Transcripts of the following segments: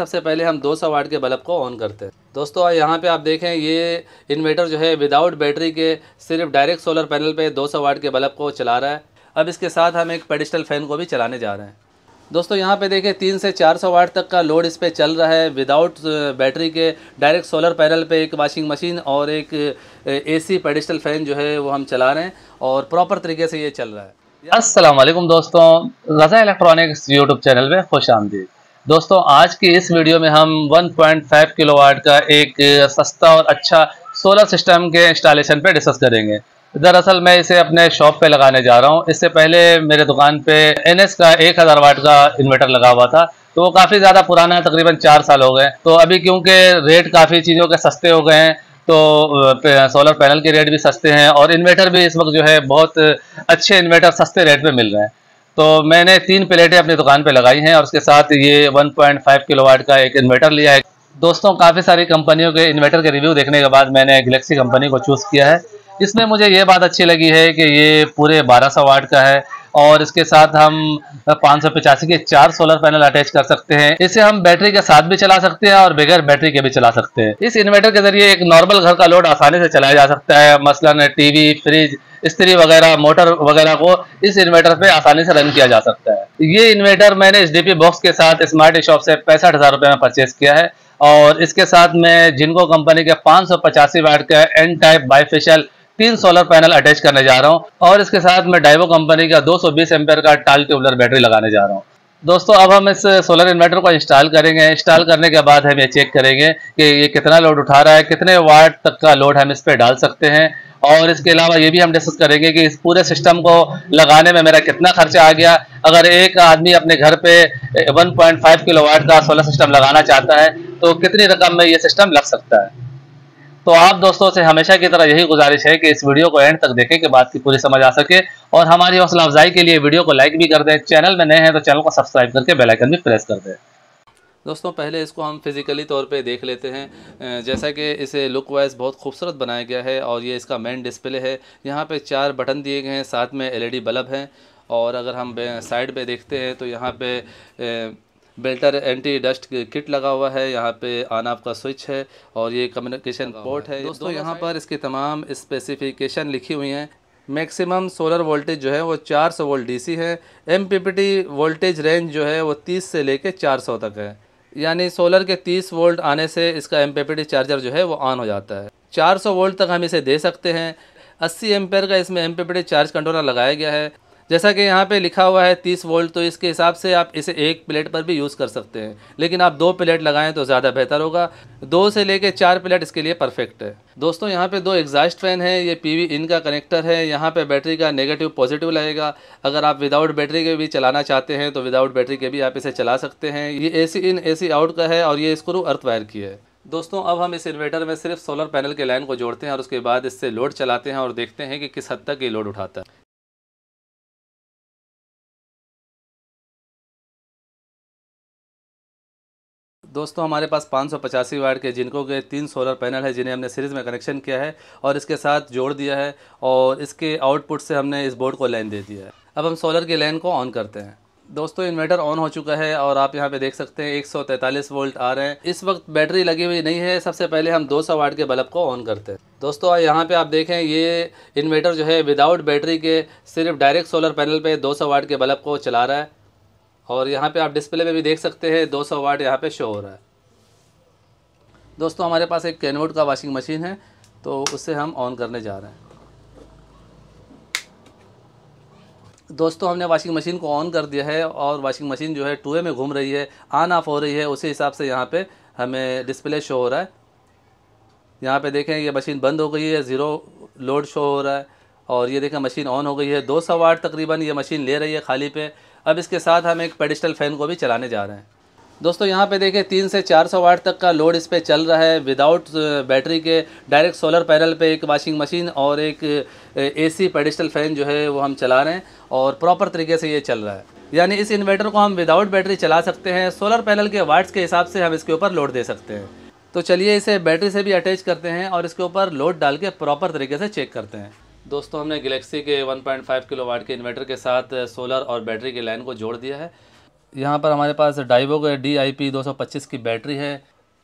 सबसे पहले हम 200 वाट के बल्ब को ऑन करते हैं। दोस्तों यहाँ पे आप देखें, ये इन्वर्टर जो है विदाउट बैटरी के सिर्फ़ डायरेक्ट सोलर पैनल पे 200 वाट के बल्ब को चला रहा है। अब इसके साथ हम एक पेडिस्टल फ़ैन को भी चलाने जा रहे हैं। दोस्तों, यहाँ पे देखें, तीन से चार सौ वाट तक का लोड इस पर चल रहा है विदाउट बैटरी के डायरेक्ट सोलर पैनल पे एक वाशिंग मशीन और एक एसी पेडिस्टल फ़ैन जो है, वो हम चला रहे हैं और प्रॉपर तरीके से ये चल रहा है। वालेकुम दोस्तों। रज़ा इलेक्ट्रॉनिक्स यूट्यूब चैनल में खुश आमदीद। दोस्तों, आज की इस वीडियो में हम 1.5 किलोवाट का एक सस्ता और अच्छा सोलर सिस्टम के इंस्टॉलेशन पे डिस्कस करेंगे। दरअसल मैं इसे अपने शॉप पे लगाने जा रहा हूँ। इससे पहले मेरे दुकान पे एनएस का एक हज़ार वाट का इन्वर्टर लगा हुआ था। तो वो काफ़ी ज़्यादा पुराना है, तकरीबन चार साल हो गए तो अभी क्योंकि रेट काफ़ी चीज़ों के सस्ते हो गए हैं तो सोलर पैनल के रेट भी सस्ते हैं और इन्वर्टर भी इस वक्त जो है बहुत अच्छे इन्वर्टर सस्ते रेट पर मिल रहे हैं। तो मैंने तीन प्लेटें अपनी दुकान पे लगाई हैं और उसके साथ ये 1.5 किलोवाट का एक इन्वर्टर लिया है। दोस्तों, काफ़ी सारी कंपनियों के इन्वर्टर के रिव्यू देखने के बाद मैंने गलेक्सी कंपनी को चूज़ किया है। इसमें मुझे ये बात अच्छी लगी है कि ये पूरे 1200 वाट का है और इसके साथ हम पाँच सौ पचासी के चार सोलर पैनल अटैच कर सकते हैं। इसे हम बैटरी के साथ भी चला सकते हैं और बगैर बैटरी के भी चला सकते हैं। इस इन्वर्टर के ज़रिए एक नॉर्मल घर का लोड आसानी से चलाया जा सकता है। मसलन टीवी, फ्रिज स्त्री वगैरह, मोटर वगैरह को इस इन्वर्टर पे आसानी से रन किया जा सकता है। ये इन्वर्टर मैंने एच बॉक्स के साथ स्मार्ट शॉप से पैंसठ हज़ार रुपये में परचेज किया है और इसके साथ मैं जिनको कंपनी के पाँच सौ पचासी वाट का एन टाइप बाईफेशियल तीन सोलर पैनल अटैच करने जा रहा हूँ और इसके साथ मैं डाइवो कंपनी का 220 सौ बीस एम्पेयर का टाल ट्यूबलर बैटरी लगाने जा रहा हूँ। दोस्तों, अब हम इस सोलर इन्वर्टर को इंस्टॉल करेंगे। इंस्टॉल करने के बाद हम ये चेक करेंगे कि ये कितना लोड उठा रहा है, कितने वाट तक का लोड हम इस पर डाल सकते हैं। और इसके अलावा ये भी हम डिस्कस करेंगे कि इस पूरे सिस्टम को लगाने में मेरा कितना खर्चा आ गया। अगर एक आदमी अपने घर पे 1.5 किलोवाट का सोलर सिस्टम लगाना चाहता है तो कितनी रकम में ये सिस्टम लग सकता है? तो आप दोस्तों से हमेशा की तरह यही गुजारिश है कि इस वीडियो को एंड तक देखें, कि बात की पूरी समझ आ सके। और हमारी हौसला अफजाई के लिए वीडियो को लाइक भी कर दें। चैनल में नए हैं तो चैनल को सब्सक्राइब करके बेलाइकन भी प्रेस कर दें। दोस्तों पहले इसको हम फिज़िकली तौर पे देख लेते हैं। जैसा कि इसे लुक वाइज बहुत खूबसूरत बनाया गया है और ये इसका मेन डिस्प्ले है। यहाँ पे चार बटन दिए गए हैं साथ में एलईडी बल्ब हैं। और अगर हम साइड पे देखते हैं तो यहाँ पे बेल्टर एंटी डस्ट किट लगा हुआ है। यहाँ पे ऑन ऑफ़ का स्विच है और ये कम्युनिकेशन पोर्ट है। दोस्तों यहाँ पर इसकी तमाम स्पेसिफिकेशन लिखी हुई हैं। मैक्सिमम सोलर वोल्टेज जो है वो 400 वोल्ट डीसी है। एमपीपीटी वोल्टेज रेंज जो है वो 30 से लेके 400 तक है। यानी सोलर के 30 वोल्ट आने से इसका एम चार्जर जो है वो ऑन हो जाता है। 400 वोल्ट तक हम इसे दे सकते हैं। 80 एम्पेयर का इसमें एम चार्ज कंट्रोलर लगाया गया है। जैसा कि यहाँ पे लिखा हुआ है तीस वोल्ट तो इसके हिसाब से आप इसे एक प्लेट पर भी यूज़ कर सकते हैं। लेकिन आप दो प्लेट लगाएँ तो ज़्यादा बेहतर होगा। दो से लेके चार प्लेट इसके लिए परफेक्ट है। दोस्तों, यहाँ पे दो एग्जास्ट फ़ैन है, ये पीवी इन का कनेक्टर है। यहाँ पे बैटरी का नेगेटिव पॉजिटिव लगेगा। अगर आप विदाउट बैटरी के भी चलाना चाहते हैं तो विदाउट बैटरी के भी आप इसे चला सकते हैं। ये एसी इन, एसी आउट का है और ये स्क्रू अर्थ वायर की है। दोस्तों, अब हम इस इन्वर्टर में सिर्फ़ सोलर पैनल के लाइन को जोड़ते हैं और उसके बाद इससे लोड चलाते हैं और देखते हैं कि किस हद तक ये लोड उठाता है। दोस्तों, हमारे पास पाँच सौ पचासी वाट के जिनको के तीन सोलर पैनल है, जिन्हें हमने सीरीज़ में कनेक्शन किया है और इसके साथ जोड़ दिया है और इसके आउटपुट से हमने इस बोर्ड को लाइन दे दिया है। अब हम सोलर की लाइन को ऑन करते हैं। दोस्तों, इन्वर्टर ऑन हो चुका है और आप यहाँ पे देख सकते हैं 143 वोल्ट आ रहे हैं। इस वक्त बैटरी लगी हुई नहीं है, सबसे पहले हम 200 वाट के बल्ब को ऑन करते हैं। दोस्तों यहाँ पे आप देखें, ये इन्वर्टर जो है, विदाउट बैटरी के, सिर्फ़ डायरेक्ट सोलर पैनल पे 200 वाट के बल्ब को चला रहा है। और यहाँ पे आप डिस्प्ले में भी देख सकते हैं 200 वाट यहाँ पर शो हो रहा है। दोस्तों, हमारे पास एक कैनवोड का वॉशिंग मशीन है तो उससे हम ऑन करने जा रहे हैं। दोस्तों, हमने वॉशिंग मशीन को ऑन कर दिया है और वॉशिंग मशीन जो है टूए में घूम रही है ऑन ऑफ़ हो रही है, उसी हिसाब से यहाँ पे हमें डिस्प्ले शो हो रहा है। यहाँ पे देखें, ये मशीन बंद हो गई है ज़ीरो लोड शो हो रहा है। और ये देखें मशीन ऑन हो गई है। 200 वाट तकरीबन ये मशीन ले रही है खाली पे। अब इसके साथ हम एक पेडिस्टल फ़ैन को भी चलाने जा रहे हैं। दोस्तों, यहाँ पे देखें तीन से चार सौ वाट तक का लोड इस पर चल रहा है विदाउट बैटरी के। डायरेक्ट सोलर पैनल पे एक वाशिंग मशीन और एक एसी पेडिस्टल फ़ैन जो है वो हम चला रहे हैं और प्रॉपर तरीके से ये चल रहा है। यानी इस इन्वर्टर को हम विदाउट बैटरी चला सकते हैं। सोलर पैनल के वाट्स के हिसाब से हम इसके ऊपर लोड दे सकते हैं। तो चलिए इसे बैटरी से भी अटैच करते हैं और इसके ऊपर लोड डाल के प्रॉपर तरीके से चेक करते हैं। दोस्तों, हमने गलेक्सी के 1.5 किलो वाट के इन्वर्टर के साथ सोलर और बैटरी की लाइन को जोड़ दिया है। यहाँ पर हमारे पास डाइवो का डी आई पी की बैटरी है।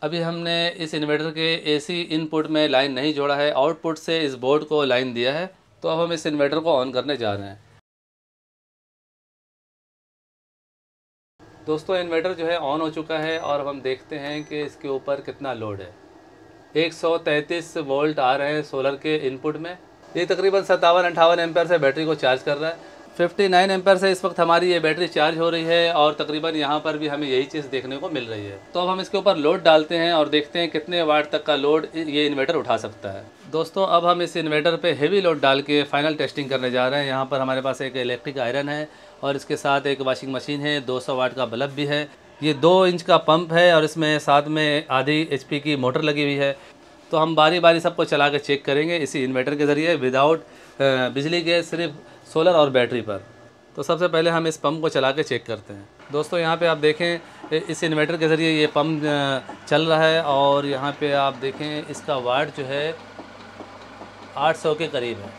अभी हमने इस इन्वर्टर के एसी इनपुट में लाइन नहीं जोड़ा है आउटपुट से इस बोर्ड को लाइन दिया है। तो अब हम इस इन्वर्टर को ऑन करने जा रहे हैं। दोस्तों इन्वर्टर जो है ऑन हो चुका है और हम देखते हैं कि इसके ऊपर कितना लोड है। 133 वोल्ट आ रहे हैं सोलर के इनपुट में। ये तकरीबन सत्तावन अट्ठावन एम्पेयर से बैटरी को चार्ज कर रहा है। 59 नाइन से इस वक्त हमारी ये बैटरी चार्ज हो रही है और तकरीबन यहाँ पर भी हमें यही चीज़ देखने को मिल रही है। तो अब हम इसके ऊपर लोड डालते हैं और देखते हैं कितने वाट तक का लोड ये इन्वर्टर उठा सकता है। दोस्तों, अब हम इस इन्वर्टर पे हेवी लोड डाल के फाइनल टेस्टिंग करने जा रहे हैं। यहाँ पर हमारे पास एक इलेक्ट्रिक आयरन है और इसके साथ एक वॉशिंग मशीन है 200 वाट का बल्ब भी है। ये दो इंच का पंप है और इसमें साथ में आधी एच की मोटर लगी हुई है। तो हम बारी बारी सबको चला के चेक करेंगे इसी इन्वर्टर के ज़रिए विदाउट बिजली के सिर्फ़ सोलर और बैटरी पर। तो सबसे पहले हम इस पंप को चला के चेक करते हैं। दोस्तों, यहाँ पे आप देखें इस इन्वर्टर के ज़रिए ये पंप चल रहा है और यहाँ पे आप देखें, इसका वाट जो है 800 के करीब है।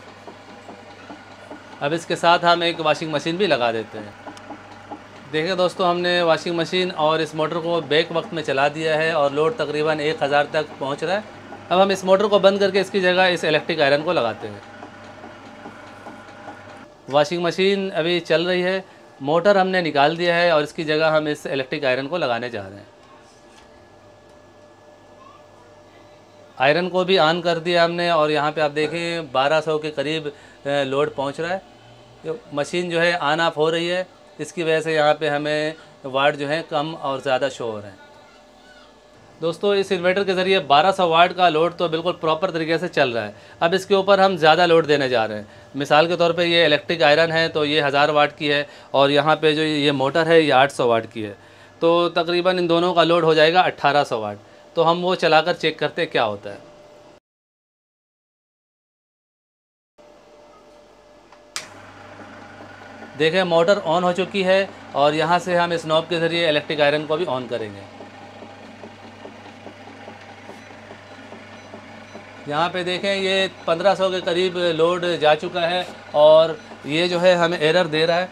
अब इसके साथ हम एक वाशिंग मशीन भी लगा देते हैं। देखें दोस्तों, हमने वाशिंग मशीन और इस मोटर को बैक वक्त में चला दिया है और लोड तकरीबन एक हज़ार तक पहुँच रहा है। अब हम इस मोटर को बंद करके इसकी जगह इस इलेक्ट्रिक आयरन को लगाते हैं। वॉशिंग मशीन अभी चल रही है, मोटर हमने निकाल दिया है और इसकी जगह हम इस इलेक्ट्रिक आयरन को लगाने जा रहे हैं। आयरन को भी ऑन कर दिया हमने और यहाँ पे आप देखें 1200 के करीब लोड पहुँच रहा है। मशीन जो है ऑन ऑफ़ हो रही है, इसकी वजह से यहाँ पे हमें वाट जो है कम और ज़्यादा शो हो रहे हैं। दोस्तों, इस इन्वर्टर के ज़रिए 1200 वाट का लोड तो बिल्कुल प्रॉपर तरीके से चल रहा है। अब इसके ऊपर हम ज़्यादा लोड देने जा रहे हैं। मिसाल के तौर पे ये इलेक्ट्रिक आयरन है तो ये हज़ार वाट की है, और यहाँ पे जो ये मोटर है, ये 800 वाट की है। तो तकरीबन इन दोनों का लोड हो जाएगा 1800 वाट तो हम वो चलाकर चेक करते क्या होता है। देखें मोटर ऑन हो चुकी है, और यहाँ से हम इस नॉब के ज़रिए इलेक्ट्रिक आयरन को भी ऑन करेंगे। यहाँ पे देखें, ये 1500 के करीब लोड जा चुका है और ये जो है हमें एरर दे रहा है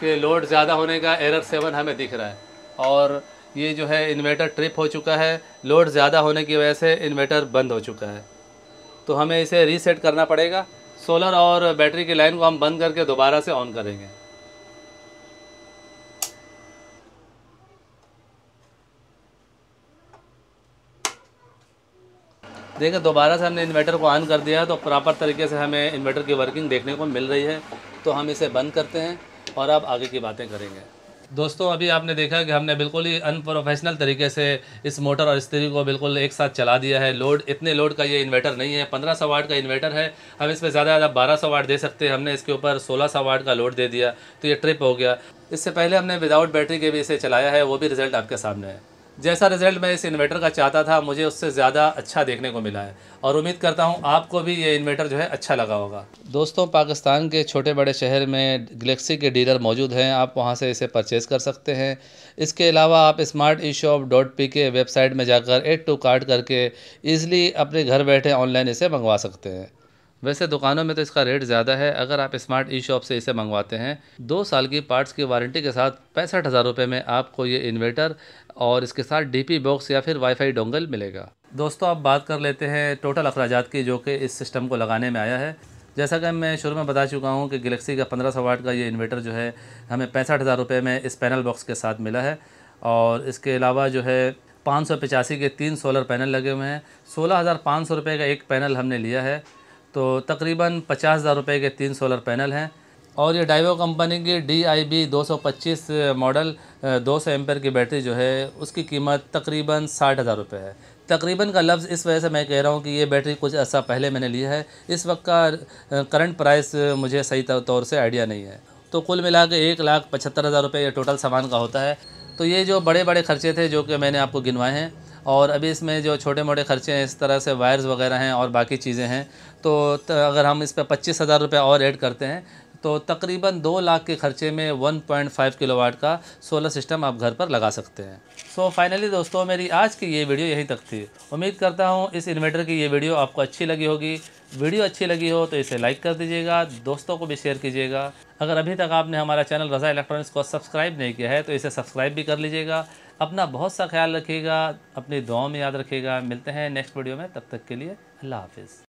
कि लोड ज़्यादा होने का एरर सेवन हमें दिख रहा है। और ये जो है इन्वर्टर ट्रिप हो चुका है। लोड ज़्यादा होने की वजह से इन्वर्टर बंद हो चुका है। तो हमें इसे रीसेट करना पड़ेगा। सोलर और बैटरी की लाइन को हम बंद करके दोबारा से ऑन करेंगे। देखिए, दोबारा से हमने इन्वर्टर को ऑन कर दिया तो प्रॉपर तरीके से हमें इन्वर्टर की वर्किंग देखने को मिल रही है। तो हम इसे बंद करते हैं और अब आगे की बातें करेंगे। दोस्तों, अभी आपने देखा कि हमने बिल्कुल ही अनप्रोफेशनल तरीके से इस मोटर और स्त्री को बिल्कुल एक साथ चला दिया है। लोड इतने लोड का ये इन्वर्टर नहीं है। पंद्रह सौ वाट का इन्वर्टर है। हम इस पर ज़्यादा ज़्यादा बारह सौ वाट दे सकते हैं। हमने इसके ऊपर सोलह सौ वाट का लोड दे दिया। तो ये ट्रिप हो गया। इससे पहले हमने विदाउट बैटरी के भी इसे चलाया है। वो भी रिज़ल्ट आपके सामने है। जैसा रिज़ल्ट मैं इस इन्वर्टर का चाहता था, मुझे उससे ज़्यादा अच्छा देखने को मिला है। और उम्मीद करता हूँ आपको भी ये इन्वर्टर जो है अच्छा लगा होगा। दोस्तों, पाकिस्तान के छोटे बड़े शहर में गलेक्सी के डीलर मौजूद हैं। आप वहाँ से इसे परचेज़ कर सकते हैं। इसके अलावा आप smart e shop dot P K website में जाकर एड टू कार्ड करके ईज़िली अपने घर बैठे ऑनलाइन इसे मंगवा सकते हैं। वैसे दुकानों में तो इसका रेट ज़्यादा है। अगर आप स्मार्ट ई शॉप से इसे मंगवाते हैं, दो साल की पार्ट्स की वारंटी के साथ पैंसठ हज़ार रुपये में आपको ये इन्वर्टर और इसके साथ डीपी बॉक्स या फिर वाईफाई डोंगल मिलेगा। दोस्तों, अब बात कर लेते हैं टोटल अखराज की, जो कि इस सिस्टम को लगाने में आया है। जैसा कि मैं शुरू में बता चुका हूँ कि गलेक्सी का पंद्रह सौ वाट का ये इन्वर्टर जो है, हमें पैंसठ हज़ार रुपये में इस पैनल बॉक्स के साथ मिला है। और इसके अलावा जो है, पाँच सौ पचासी के तीन सोलर पैनल लगे हुए हैं। सोलह हज़ार पाँच सौ रुपये का एक पैनल हमने लिया है। तो तकरीबन पचास हज़ार रुपये के तीन सोलर पैनल हैं। और ये डाइवो कंपनी की डी आई बी दो सौ पच्चीस मॉडल दो सौ एम्पेयर की बैटरी जो है, उसकी कीमत तकरीबन साठ हज़ार रुपये है। तकरीबन का लफ्ज़ इस वजह से मैं कह रहा हूँ कि ये बैटरी कुछ ऐसा पहले मैंने लिया है। इस वक्त का करंट प्राइस मुझे सही तौर से आइडिया नहीं है। तो कुल मिला के एक लाख पचहत्तर हज़ार रुपये ये टोटल सामान का होता है। तो ये जो बड़े बड़े खर्चे थे जो कि मैंने आपको गिनवाए हैं, और अभी इसमें जो छोटे मोटे खर्चे हैं, इस तरह से वायर्स वगैरह हैं और बाकी चीज़ें हैं तो अगर हम इस पर पच्चीस हज़ार रुपये और ऐड करते हैं तो तकरीबन दो लाख के खर्चे में 1.5 किलोवाट का सोलर सिस्टम आप घर पर लगा सकते हैं। सो so, फाइनली दोस्तों मेरी आज की ये वीडियो यहीं तक थी। उम्मीद करता हूँ इस इन्वर्टर की ये वीडियो आपको अच्छी लगी होगी। वीडियो अच्छी लगी हो तो इसे लाइक कर दीजिएगा दोस्तों को भी शेयर कीजिएगा। अगर अभी तक आपने हमारा चैनल रज़ा इलेक्ट्रॉनिक्स को सब्सक्राइब नहीं किया है तो इसे सब्सक्राइब भी कर लीजिएगा। अपना बहुत सा ख्याल रखिएगा अपनी दुआओं में याद रखिएगा। मिलते हैं नेक्स्ट वीडियो में तब तक के लिए अल्लाह हाफिज़।